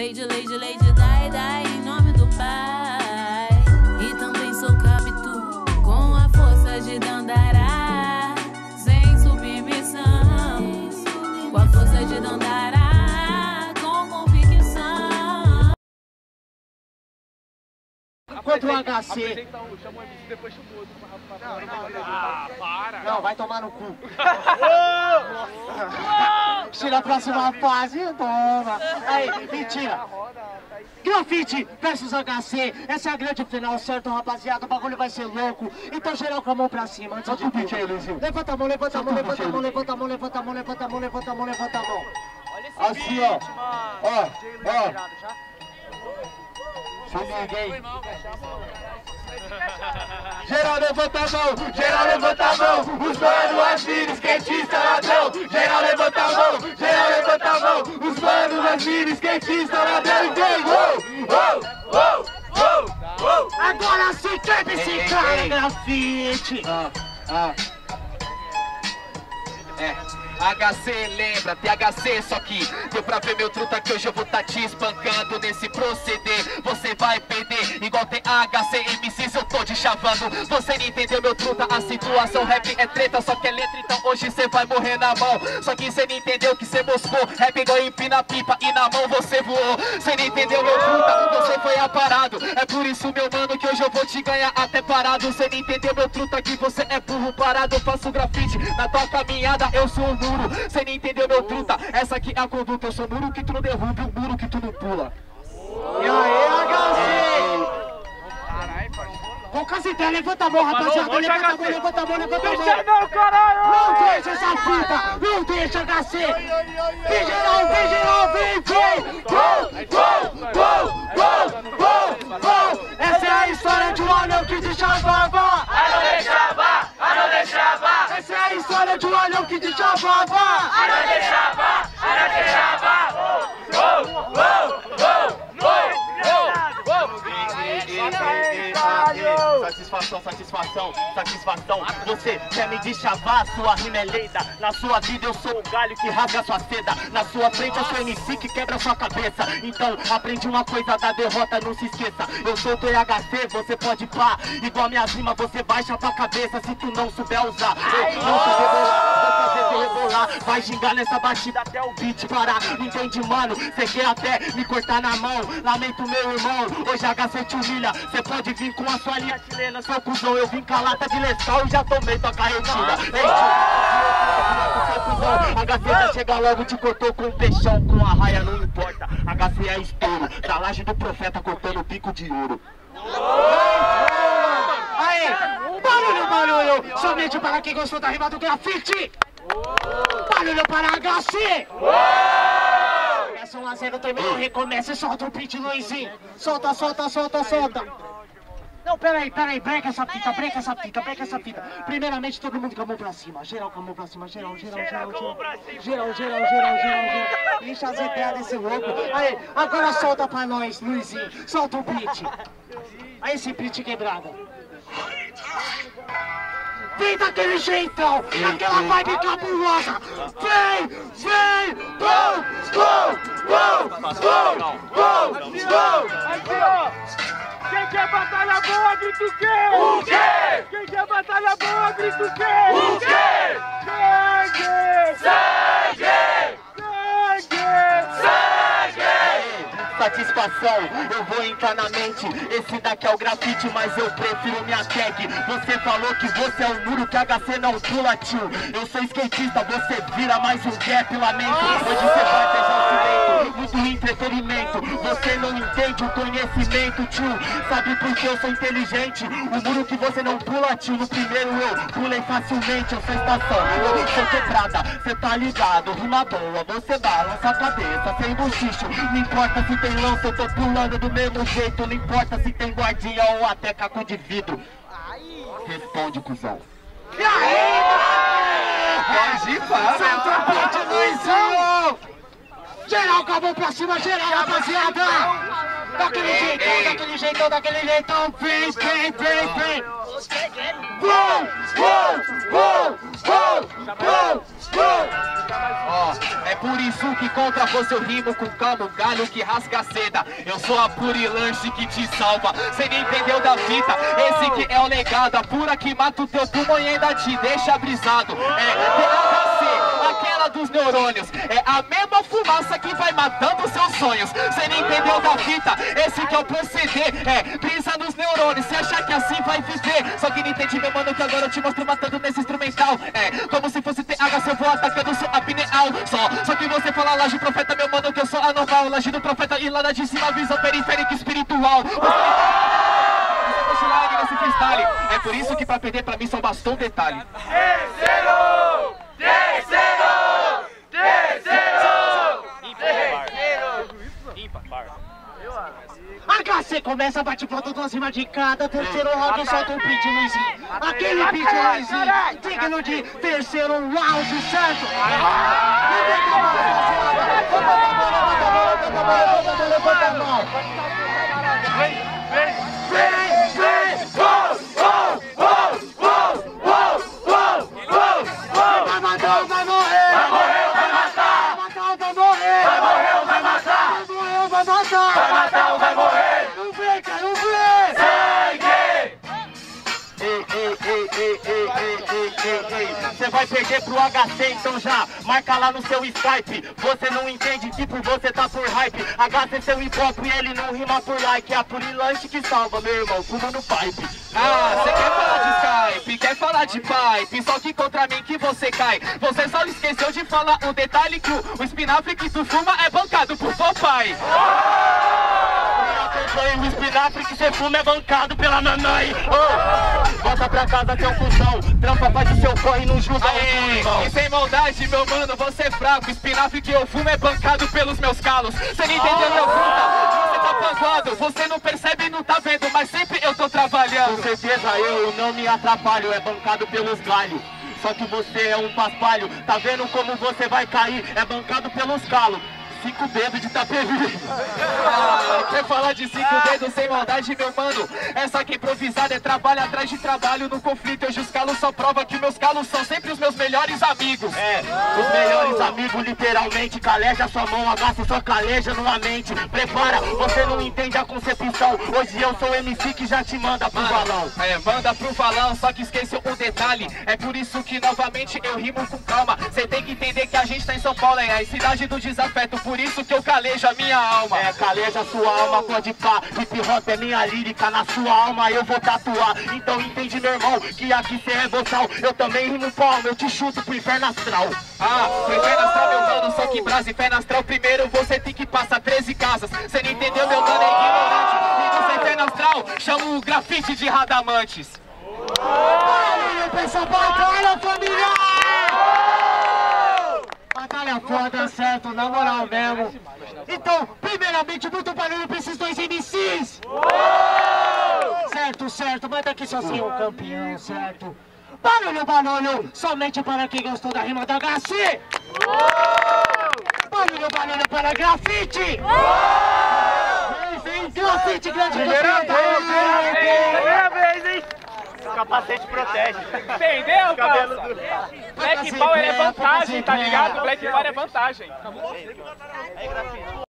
Later, later, later, die, die. Pra- pra- pra- Ah, para! Não, vai tomar no cu. Tira a próxima fase, toma. Aí, mentira. Grafite versus HC, essa é a grande final, certo, rapaziada? O bagulho vai ser louco. Então, geral com a mão pra cima. Antes de tudo. Levanta a mão, levanta a mão, levanta a mão, levanta a mão, levanta a mão, levanta a mão, levanta a mão, levanta a mão. Assim, ó. Ó, ó. Se liga, hein? Geral levanta a mão, geral levanta a mão, os mano, as minas, skatista, ladrão. Geral levanta a mão, geral levanta a mão, os mano, as minas, skatista, ladrão. E vem, uou, uou, uou, uou, uou. Agora sim, quebra esse cara, grafite. Ah, ah. É, HC lembra, THC, só que deu pra ver meu truta que hoje eu vou tá te espancando nesse proceder. Você vai perder, igual tem HC, MCs eu tô te chavando. Você não entendeu meu truta, a situação rap é treta, só que é letra, então hoje você vai morrer na mão. Só que você não entendeu que você moscou, rap igual empina pipa e na mão você voou. Você não entendeu meu truta, você foi aparado. É por isso, meu mano, que hoje eu vou te ganhar até parado. Você não entendeu meu truta, que você é burro parado. Eu faço grafite na tua caminhada, eu sou muro. Você não entendeu meu truta, essa aqui é a conduta. Eu sou muro que tu não derruba e o muro que tu não pula. E aí, HC? Poucas ideias, levanta a mão, rapaziada, levanta a mão, levanta a mão, levanta a mão. Deixa não, caralho! Não deixa essa fita, não deixa HC. Vem geral, vem geral, vem, vem. Gol, gol, gol, gol, gol, gol. Essa é a história de um anão que te chamava. não deixava, a não deixava, Essa é a história de um anão que te Satisfação, satisfação. Você quer me deschavar, sua rima é leida. Na sua vida eu sou um galho que rasga sua seda. Na sua frente eu sou MC que quebra sua cabeça. Então aprende uma coisa da derrota, não se esqueça. Eu sou THC, você pode pá. Igual minha rima, você baixa pra cabeça se tu não souber usar. Eu não sei rebolar. Vai gingar nessa batida até o beat parar. Entende, mano? Cê quer até me cortar na mão. Lamento, meu irmão. Hoje a HC te humilha. Cê pode vir com a sua linha chilena, seu cuzão. Eu vim com a lata de lescal e já tomei tua carretilha. Ei, tio. HC já chega logo, te cortou com um peixão. Com a raia, não importa. HC é estouro. Da laje do profeta cortando o pico de ouro. Aí, barulho, barulho. Somente para quem gostou da rima do grafite. Barulho para HC. Começa 1 a 0, terminou, recomeça e solta o pitch, Luizinho. Solta, solta, solta, solta. Não, peraí, peraí, breca essa fita, breca essa fita, breca essa fita. Primeiramente, todo mundo com a mão pra cima. Geral com a mão pra cima, geral, geral, geral, geral. Geral, geral, geral, geral, geral. Lixa as ideias desse louco. Aí, agora solta pra nós, Luizinho. Solta o beat. Aí esse beat quebrado. Vem daquele jeitão, daquela vibe cabulosa. Vem, vem, gol, gol, gol, gol, gol, gol. Aqui, ó! Quem quer batalha boa, grita o quê? O quê? Quem quer batalha boa, grita o quê? O quê? Satisfação, eu vou entrar na mente. Esse daqui é o grafite, mas eu prefiro minha tag. Você falou que você é o muro que HC não pula, tio. Eu sou skatista, você vira mais um gap, lamento. Hoje você vai beijar o cimento, muito entretenimento. Você não entende o conhecimento, tio. Sabe por que eu sou inteligente? O muro que você não pula, tio. No primeiro eu pulei facilmente, eu sou estação. Eu sou quebrada, cê tá ligado. Rima boa, você balança a cabeça sem bochicho. Não importa se tem lança, eu tô pulando do mesmo jeito. Não importa se tem guardinha ou até caco de vidro. Responde, cuzão. E aí, Pode ir, para. Solta o beat, Luizão. Geral com a mão pra cima, geral, rapaziada. Daquele jeitão, daquele jeitão, daquele jeitão. Vem, vem, vem, vem. Gol, gol, gol, gol, gol, gol. Ó, é por isso que contra você eu rimo com calma, o galho que rasga a seda. Eu sou a purilanche que te salva. Cê nem entendeu da fita. Esse que é o legado, a pura que mata o teu pulmão e ainda te deixa brisado. É Aquela dos neurônios. É a mesma fumaça que vai matando seus sonhos. Cê nem entendeu da fita. Esse que é o proceder. É, brisa nos neurônios. Se achar que assim vai viver. Só que não entende, meu mano, que agora eu te mostro matando nesse instrumental. É, como se fosse THC, eu vou atacando sua apneal. Só, só que você fala laje profeta, meu mano, que eu sou anormal. Laje do profeta e lá de cima, visão periférica espiritual. Você você freestyle. É por isso que pra perder pra mim só bastou um detalhe. HC começa, bate ponto duas cima de cada. Terceiro round, solta o beat, Luizinho. Aquele beat, Luizinho. Digno de terceiro round, certo? Levanta a mão, rapaziada. Levanta a mão, levanta a mão, levanta a mão, levanta a mão, vai perder pro HC, então já marca lá no seu Skype. Você não entende, tipo, você tá por hype. HC seu hip hop e ele não rima por like. É a purilante que salva, meu irmão, fuma no pipe. Ah, você quer falar de Skype, quer falar de pipe. Só que contra mim que você cai. Você só esqueceu de falar um detalhe que o, o espinafre que tu fuma é bancado por papai. O espinafre que você fuma é bancado pela mamãe. Ô, volta pra casa, seu cuzão. Trampa, faz o seu corre, não julga Aê, E sem maldade, meu mano, você é fraco. Espinafre que eu fumo é bancado pelos meus calos. Você não entendeu, meu fruta? Você tá panguado, você não percebe e não tá vendo, mas sempre eu tô trabalhando. Com certeza eu não me atrapalho, é bancado pelos galhos. Só que você é um paspalho, tá vendo como você vai cair? É bancado pelos calos. Cinco dedos de tapete. Ah, quer falar de cinco dedos sem maldade, meu mano? Essa que é improvisada é trabalho atrás de trabalho no conflito. Hoje os calos só prova que meus calos são sempre os meus melhores amigos. É, os melhores amigos, literalmente. Caleja sua mão, agaça sua caleja numa mente. Prepara, você não entende a concepção. Hoje eu sou MC que já te manda pro balão. É, manda pro balão, só que esqueceu um detalhe. É por isso que novamente eu rimo com calma. Você tem que entender que a gente tá em São Paulo, é a cidade do desafeto. Por isso que eu calejo a minha alma. É, caleja sua alma, pode pá. Hip hop é minha lírica, na sua alma eu vou tatuar. Então entende, meu irmão, que aqui cê é boçal. Eu também rimo palma, eu te chuto pro inferno astral. Ah, pro inferno astral, meu mano, só que brasa. Inferno astral, primeiro você tem que passar 13 casas. Cê não entendeu, meu mano, é ignorante. E no inferno astral, chamo o grafite de Radamantes. Valeu, pessoal, batalha, família! Batalha foda, certo, na moral mesmo. Então, primeiramente, muito barulho pra esses dois MCs! Certo, certo, manda aqui sozinho o campeão, certo? Barulho, barulho, somente para quem gostou da rima da HC! Barulho, barulho para grafite! Vem, vem, grafite, grande Primeira vez, hein? Primeira vez, hein? Capacete protege. Entendeu, do... Black Power é vantagem, tá ligado? Black Power é vantagem.